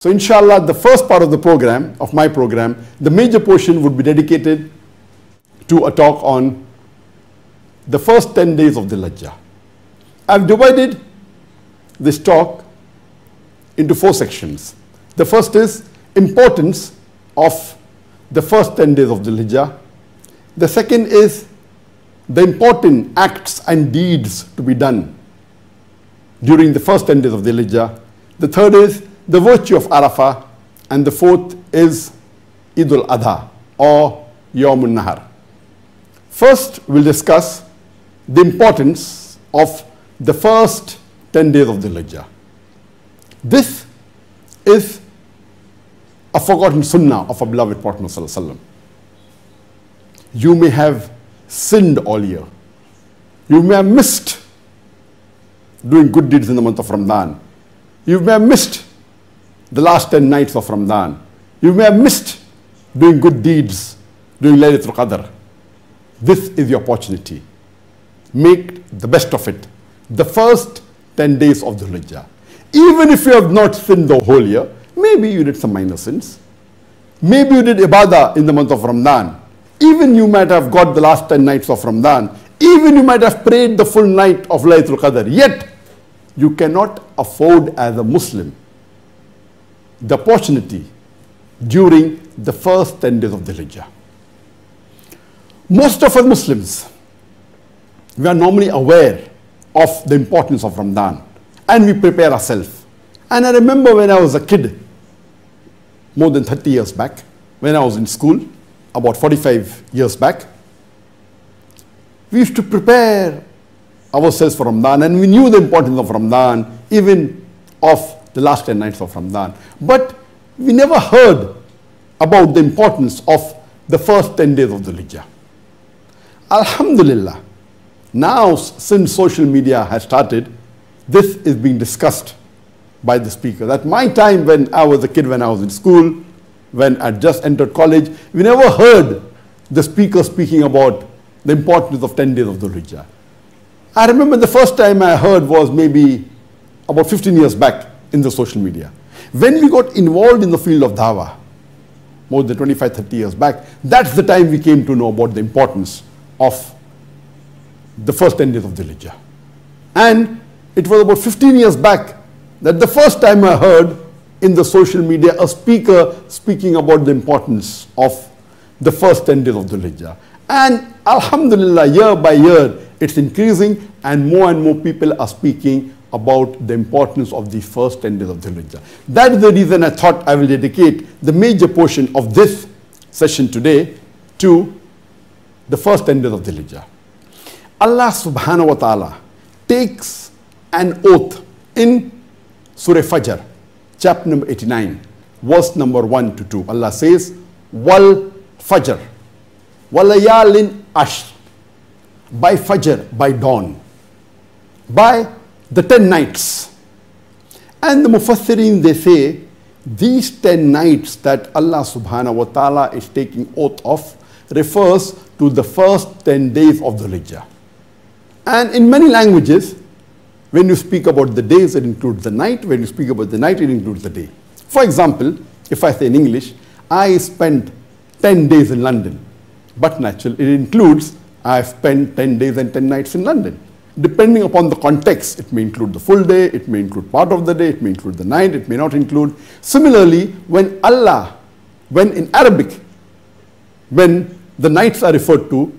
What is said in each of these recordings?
So inshallah, the first part of the program, of my program, the major portion would be dedicated to a talk on the first 10 days of Dhul Hijjah. I've divided this talk into four sections. The first is importance of the first 10 days of the Hijjah. The second is the important acts and deeds to be done during the first 10 days of the Hijjah. The third is the virtue of Arafah. And the fourth is Eid al-Adha or Yawm al-Nahar. First, we'll discuss the importance of the first 10 days of the Hijjah. This is a forgotten sunnah of our beloved Prophet. You may have sinned all year. You may have missed doing good deeds in the month of Ramadan. You may have missed the last 10 nights of Ramadan. You may have missed doing good deeds during Laylatul Qadr. This is your opportunity. Make the best of it. The first 10 days of the Hijjah. Even if you have not sinned the whole year, maybe you did some minor sins. Maybe you did ibadah in the month of Ramadan. Even you might have got the last 10 nights of Ramadan. Even you might have prayed the full night of Laylatul Qadr. Yet, you cannot afford as a Muslim the opportunity during the first 10 days of the Hijjah. Most of us Muslims, we are normally aware of the importance of Ramadan and we prepare ourselves. And I remember when I was a kid, more than 30 years back, when I was in school, about 45 years back, we used to prepare ourselves for Ramadan and we knew the importance of Ramadan, even of the last 10 nights of Ramadan. But we never heard about the importance of the first 10 days of the Hijjah. Alhamdulillah, now since social media has started, this is being discussed by the speaker. At my time when I was a kid, when I was in school, when I just entered college, we never heard the speaker speaking about the importance of 10 days of the Hijjah. I remember the first time I heard was maybe about 15 years back in the social media. When we got involved in the field of dawah, more than 25, 30 years back, that's the time we came to know about the importance of the first 10 days of the Hijjah. And it was about 15 years back that the first time I heard in the social media a speaker speaking about the importance of the first 10 days of the Hijjah. And Alhamdulillah, year by year, it's increasing and more and more people are speaking about the importance of the first 10 days of the Hijjah. That is the reason I thought I will dedicate the major portion of this session today to the first 10 days of the Hijjah. Allah subhanahu wa ta'ala takes an oath in Surah Fajr, chapter number 89, verse number 1 to 2. Allah says, Wal Fajr, Walayalin Ashr, by Fajr, by dawn, by the 10 nights. And the Mufassirin, they say, these 10 nights that Allah subhanahu wa ta'ala is taking oath of refers to the first 10 days of the Hijjah. And in many languages, when you speak about the days, it includes the night. When you speak about the night, it includes the day. For example, if I say in English, I spent 10 days in London, but naturally it includes I spent 10 days and 10 nights in London. Depending upon the context, it may include the full day, it may include part of the day, it may include the night, it may not include. Similarly, when Allah, when in Arabic, when the nights are referred to,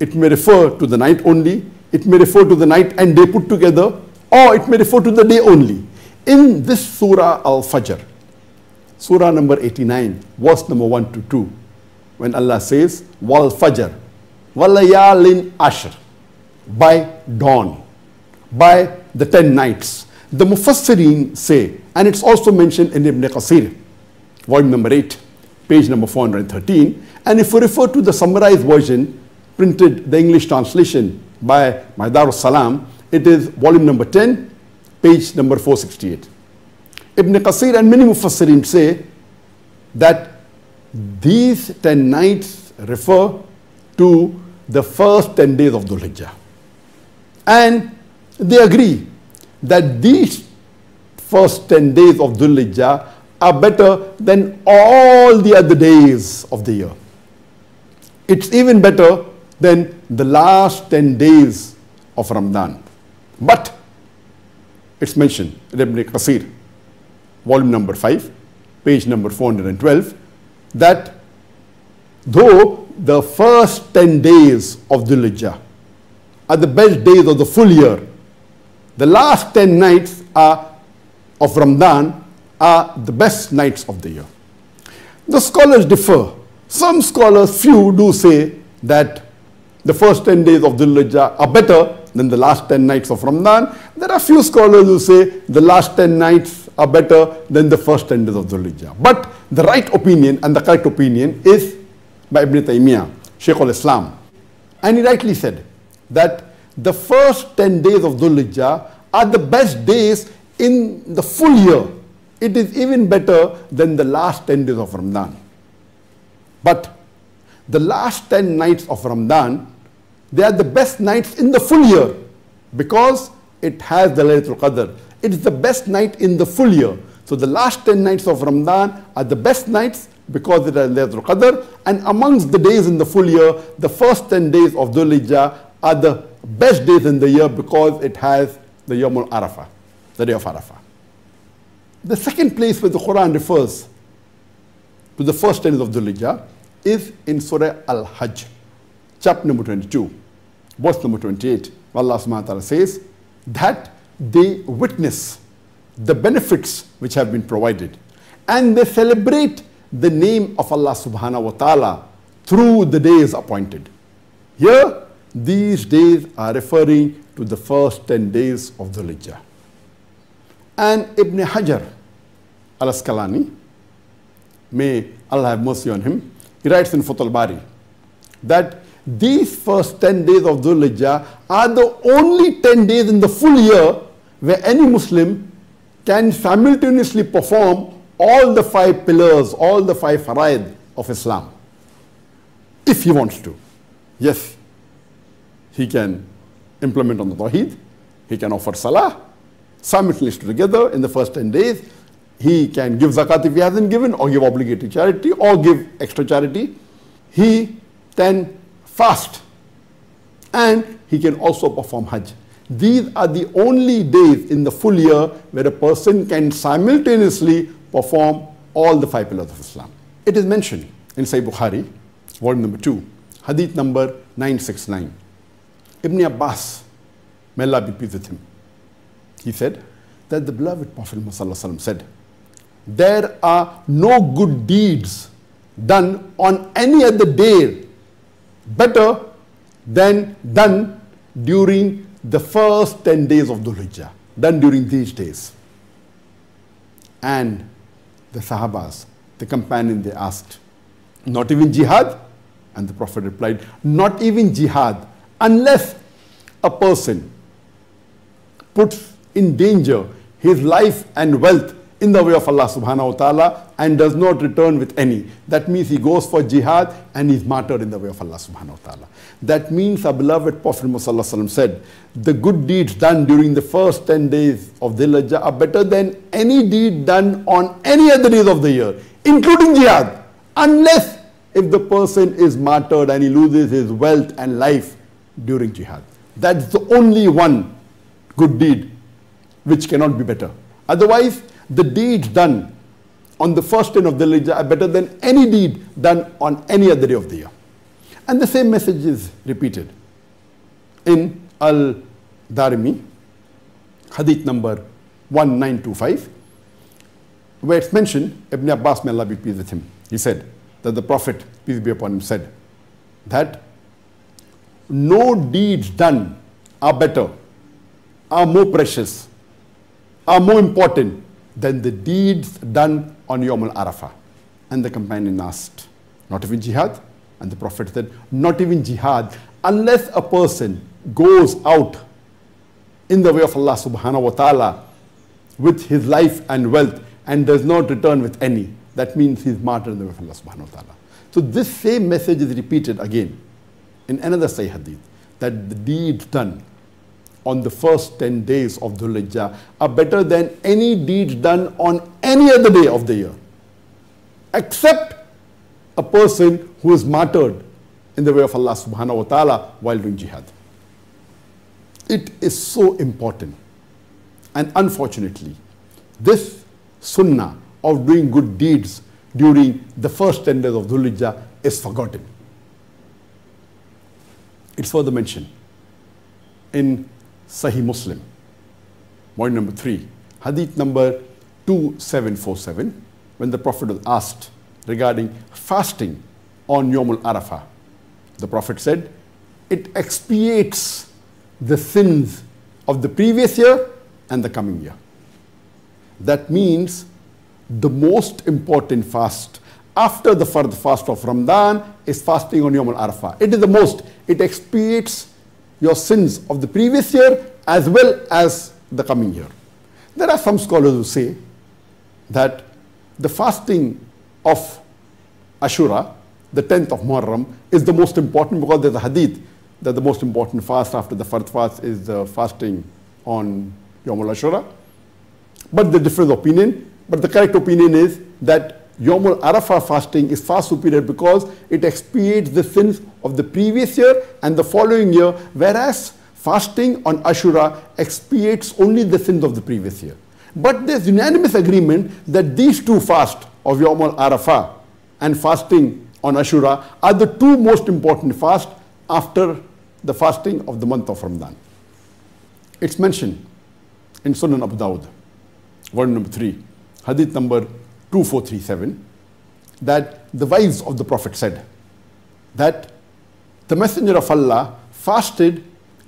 it may refer to the night only, it may refer to the night and day put together, or it may refer to the day only. In this Surah Al-Fajr, Surah number 89, verse number 1 to 2, when Allah says, Wal Fajr, Walayalin Ashr, by dawn, by the 10 nights. The Mufassirin say, and it's also mentioned in Ibn Kathir, volume number 8, page number 413. And if we refer to the summarized version, printed the English translation by Mahdar Salam, it is volume number 10, page number 468. Ibn Kathir and many Mufassirin say that these 10 nights refer to the first 10 days of Dhul Hijjah. And they agree that these first 10 days of Dhul are better than all the other days of the year. It's even better than the last 10 days of Ramadan. But it's mentioned in Ibn Kathir, volume number 5, page number 412, that though the first 10 days of Dhul are the best days of the full year, the last 10 nights are of Ramadan are the best nights of the year. The scholars differ. Some scholars, few do say that the first 10 days of Dhul are better than the last 10 nights of Ramadan. There are few scholars who say the last 10 nights are better than the first 10 days of Dhul. But the right opinion and the correct opinion is by Ibn Taymiyyah, Shaykh al-Islam. And he rightly said that the first 10 days of Dhul are the best days in the full year. It is even better than the last 10 days of Ramadan. But the last 10 nights of Ramadan, they are the best nights in the full year because it has the Laylatul Qadr. It is the best night in the full year. So the last 10 nights of Ramadan are the best nights because it has Laylatul Qadr. And amongst the days in the full year, the first 10 days of Dhul are the best days in the year because it has the Yawmul Arafah, the day of Arafah. The second place where the Quran refers to the first 10 days of Dhul Hijjah is in Surah Al-Hajj, chapter number 22, verse number 28. Allah subhanahu wa ta'ala says that they witness the benefits which have been provided and they celebrate the name of Allah subhanahu wa ta'ala through the days appointed. Here, these days are referring to the first 10 days of the Hijjah. And Ibn Hajar al-Asqalani, may Allah have mercy on him, he writes in Fath al-Bari that these first 10 days of Dhul Hijjah are the only 10 days in the full year where any Muslim can simultaneously perform all the five pillars, all the five faraid of Islam, if he wants to. Yes, he can implement on the Tawheed, he can offer Salah, simultaneously together in the first 10 days. He can give zakat if he hasn't given, or give obligatory charity, or give extra charity. He can fast, and he can also perform Hajj. These are the only days in the full year where a person can simultaneously perform all the five pillars of Islam. It is mentioned in Sahih Bukhari, volume number 2, hadith number 969. Ibn Abbas, may Allah be pleased with him, he said that the beloved Prophet Muhammad said, There are no good deeds done on any other day better than done during the first 10 days of Dhul Hijjah, done during these days. And the Sahabas, the companion, they asked, Not even jihad? And the Prophet replied, Not even jihad, unless a person puts in danger his life and wealth in the way of Allah subhanahu wa ta'ala and does not return with any. That means he goes for jihad and he's martyred in the way of Allah subhanahu wa ta'ala. That means our beloved Prophet Muhammad said, the good deeds done during the first 10 days of Dhul Hijjah are better than any deed done on any other days of the year, including jihad, unless if the person is martyred and he loses his wealth and life during jihad. That's the only one good deed which cannot be better. Otherwise, the deeds done on the first day of the Hijjah are better than any deed done on any other day of the year. And the same message is repeated in Al-Darimi, hadith number 1925, where it's mentioned, Ibn Abbas, may Allah be pleased with him, he said that the Prophet, peace be upon him, said that no deeds done are better, are more precious, are more important than the deeds done on Yom al Arafah. And the companion asked, Not even jihad? And the Prophet said, Not even jihad, unless a person goes out in the way of Allah subhanahu wa ta'ala with his life and wealth and does not return with any. That means he's martyred in the way of Allah subhanahu wa ta'ala. So this same message is repeated again in another Sahih hadith that the deeds done on the first 10 days of Dhul Hijjah are better than any deeds done on any other day of the year, except a person who is martyred in the way of Allah subhanahu wa ta'ala while doing jihad. It is so important. And unfortunately, this sunnah of doing good deeds during the first 10 days of Dhul Hijjah is forgotten. It's further mentioned in Sahih Muslim, point number three, hadith number 2747, when the Prophet was asked regarding fasting on Yom al Arafah. The Prophet said, it expiates the sins of the previous year and the coming year. That means the most important fast after the fard fast of Ramadan is fasting on Yom al Arafah. It is the most. It expiates your sins of the previous year as well as the coming year. There are some scholars who say that the fasting of Ashura, the 10th of Muharram, is the most important because there's a hadith that the most important fast after the Fard fast is the fasting on Yom Ashura. But the different opinion, but the correct opinion is that Yom al Arafah fasting is far superior because it expiates the sins of the previous year and the following year, whereas fasting on Ashura expiates only the sins of the previous year. But there's unanimous agreement that these two fasts of Yom al Arafah and fasting on Ashura are the two most important fasts after the fasting of the month of Ramadan. It's mentioned in Sunan Abu Dawud, volume number 3, hadith number 2437, that the wives of the Prophet said that the Messenger of Allah fasted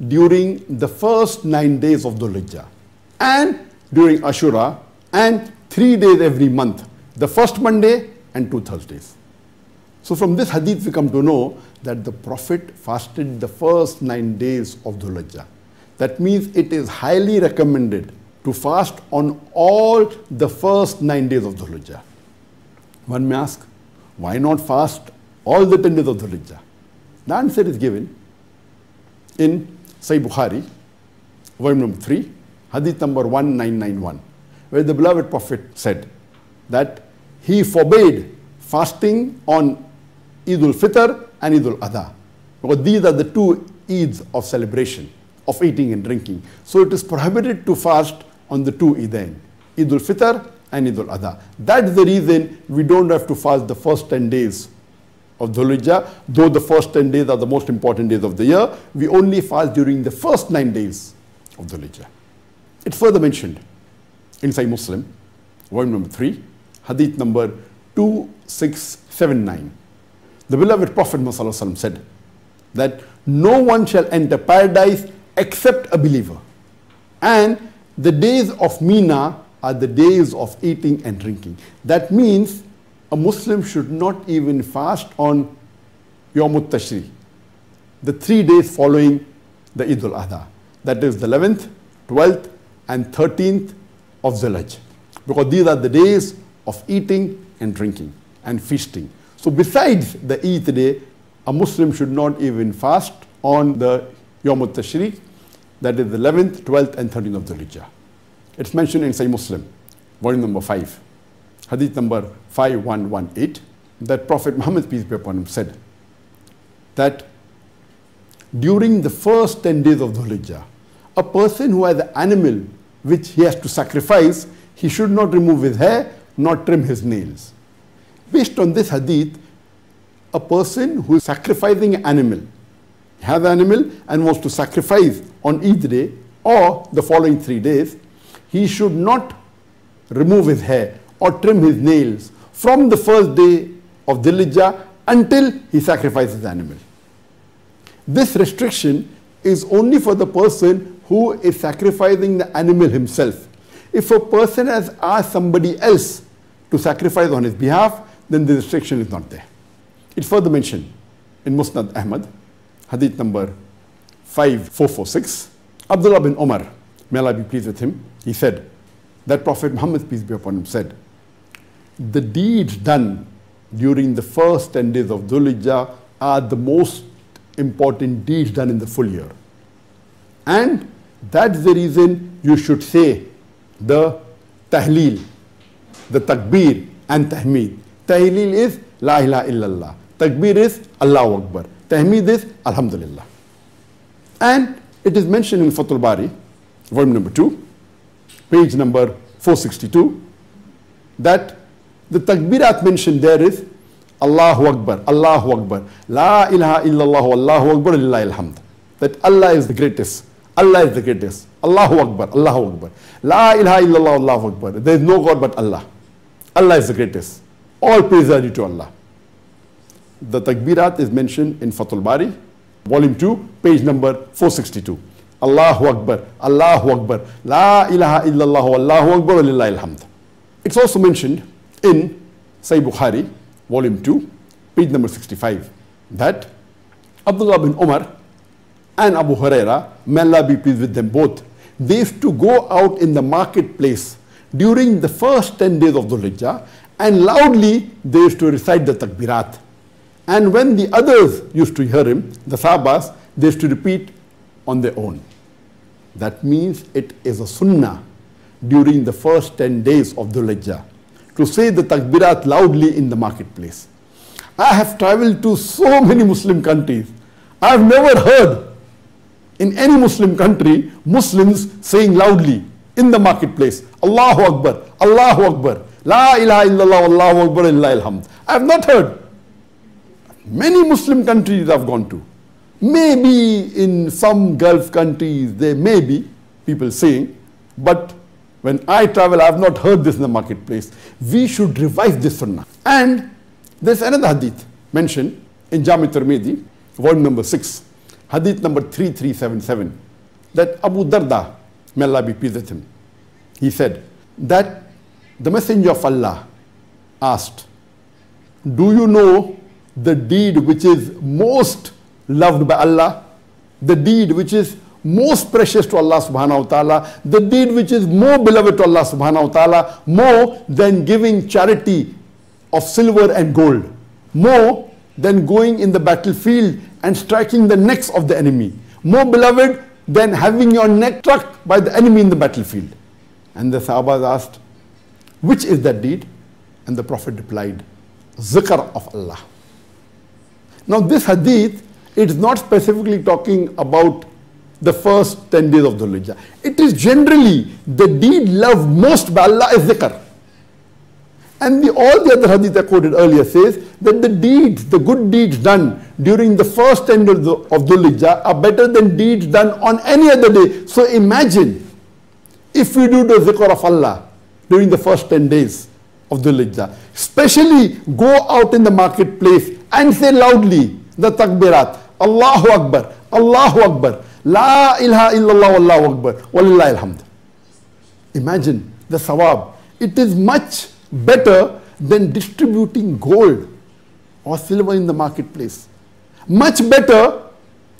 during the first nine days of Dhul Hijjah and during Ashura and three days every month, the first Monday and two Thursdays. So from this hadith we come to know that the Prophet fasted the first nine days of Dhul Hijjah. That means it is highly recommended to fast on all the first nine days of Hijjah. One may ask, why not fast all the ten days of Hijjah? The answer is given in Sahih Bukhari, volume number 3, hadith number 1991, where the beloved Prophet said that he forbade fasting on Eid al-Fitr and Eid al-Adha. Because these are the two Eids of celebration, of eating and drinking. So it is prohibited to fast on the two Eidain, Eid al-Fitr and Eid al-Adha. That's the reason we don't have to fast the first 10 days of Dhul though the first 10 days are the most important days of the year, we only fast during the first 9 days of Dhul. It's further mentioned in Sahih Muslim, volume number 3, hadith number 2679. The beloved Prophet Muhammad said that no one shall enter paradise except a believer. And the days of Mina are the days of eating and drinking. That means a Muslim should not even fast on Yom Tashriq, the three days following the Eid al-Adha. That is the 11th, 12th and 13th of Zulhijjah. Because these are the days of eating and drinking and feasting. So besides the Eid day, a Muslim should not even fast on the Yom Tashriq, that is the 11th, 12th and 13th of Dhul It's mentioned in Sahih Muslim, volume number 5, hadith number 5118, that Prophet Muhammad, peace be upon him, said that during the first 10 days of Dhul a person who has an animal which he has to sacrifice, he should not remove his hair, nor trim his nails. Based on this hadith, a person who is sacrificing an animal, an animal and wants to sacrifice on each day or the following three days, he should not remove his hair or trim his nails from the first day of Dhul until he sacrifices the animal. This restriction is only for the person who is sacrificing the animal himself. If a person has asked somebody else to sacrifice on his behalf, then the restriction is not there. It's further mentioned in Musnad Ahmad, hadith number 5446. Abdullah bin Omar, may Allah be pleased with him, he said that Prophet Muhammad, peace be upon him, said, The deeds done during the first 10 days of Dhul are the most important deeds done in the full year. And That's the reason you should say the tahleel, the takbir and tahmeed. Tahleel is La ilaha illallah. Takbir is Allahu Akbar. Tahmeed is Alhamdulillah. And it is mentioned in Fathul Bari, volume number 2, page number 462, that the takbirat mentioned there is Allahu Akbar, Allahu Akbar, La ilaha illallah, Allahu Akbar, lillahi alhamd. That Allah is the greatest. Allah is the greatest. Allahu Akbar, Allahu Akbar. La ilaha illallah, Allahu Akbar. There is no God but Allah. Allah is the greatest. All praise are due to Allah. The takbirat is mentioned in Fathul Bari, volume 2, page number 462. Allahu Akbar, Allahu Akbar, La ilaha illallah, Allahu Akbar, lillahi alhamd. It's also mentioned in Sahih Bukhari, volume 2, page number 65, that Abdullah bin Umar and Abu Huraira, may Allah be pleased with them both, they used to go out in the marketplace during the first 10 days of Dhul Hijjah and loudly they used to recite the takbirat. And when the others used to hear him, the Sahabas, they used to repeat on their own. That means it is a sunnah during the first 10 days of Dhul Hijjah to say the takbirat loudly in the marketplace. I have traveled to so many Muslim countries. I have never heard in any Muslim country, Muslims saying loudly in the marketplace, Allahu Akbar, Allahu Akbar, La ilaha illallah, Allahu Akbar, Illahi alhamd. I have not heard. Many Muslim countries I've gone to. Maybe in some Gulf countries there may be people saying, but when I travel, I have not heard this in the marketplace. We should revive this sunnah. And there's another hadith mentioned in Jami Tirmidhi, volume number 6, hadith number 3377, that Abu Darda, may Allah be pleased with him, he said that the Messenger of Allah asked, Do you know the deed which is most loved by Allah? The deed which is most precious to Allah subhanahu wa ta'ala, the deed which is more beloved to Allah subhanahu wa ta'ala, more than giving charity of silver and gold, more than going in the battlefield and striking the necks of the enemy, more beloved than having your neck struck by the enemy in the battlefield. And the Sahabas asked, which is that deed? And the Prophet replied, Zikr of Allah. Now this hadith, it is not specifically talking about the first 10 days of Dhul Hijjah. It is generally the deed loved most by Allah is zikr. And the, all the other hadith I quoted earlier says that the deeds, the good deeds done during the first 10 days of Dhul Hijjah are better than deeds done on any other day. So imagine if we do the zikr of Allah during the first 10 days of Dhul Hijjah, especially go out in the marketplace and say loudly the takbirat, Allahu Akbar, Allahu Akbar, La ilaha illallah wallahu akbar. Walillahi alhamd. Imagine the sawab. It is much better than distributing gold or silver in the marketplace. Much better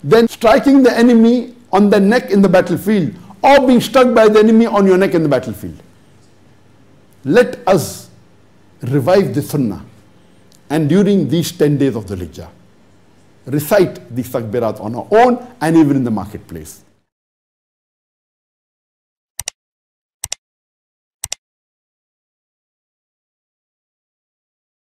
than striking the enemy on the neck in the battlefield or being struck by the enemy on your neck in the battlefield. Let us revive the sunnah and during these 10 days of the Hijjah recite the takbirat on our own and even in the marketplace.